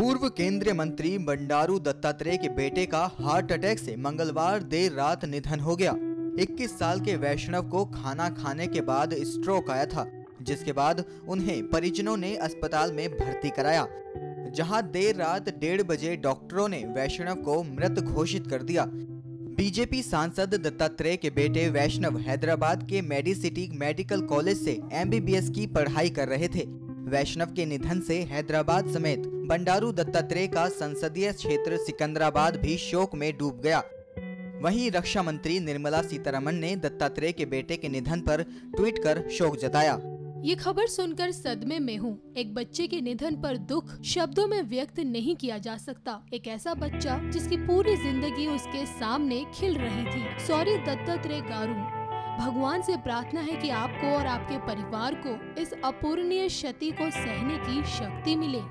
पूर्व केंद्रीय मंत्री बंडारू दत्तात्रेय के बेटे का हार्ट अटैक से मंगलवार देर रात निधन हो गया। 21 साल के वैष्णव को खाना खाने के बाद स्ट्रोक आया था, जिसके बाद उन्हें परिजनों ने अस्पताल में भर्ती कराया, जहाँ देर रात डेढ़ बजे डॉक्टरों ने वैष्णव को मृत घोषित कर दिया। बीजेपी सांसद दत्तात्रेय के बेटे वैष्णव हैदराबाद के मेडिसिटी मेडिकल कॉलेज से एमबीबीएस की पढ़ाई कर रहे थे। वैष्णव के निधन से हैदराबाद समेत बंडारू दत्तात्रेय का संसदीय क्षेत्र सिकंदराबाद भी शोक में डूब गया। वहीं रक्षा मंत्री निर्मला सीतारमण ने दत्तात्रेय के बेटे के निधन पर ट्वीट कर शोक जताया। ये खबर सुनकर सदमे में हूँ। एक बच्चे के निधन पर दुख शब्दों में व्यक्त नहीं किया जा सकता। एक ऐसा बच्चा जिसकी पूरी ज़िंदगी उसके सामने खिल रही थी। सॉरी दत्तात्रेय गारू। भगवान से प्रार्थना है कि आपको और आपके परिवार को इस अपूर्णीय क्षति को सहने की शक्ति मिले।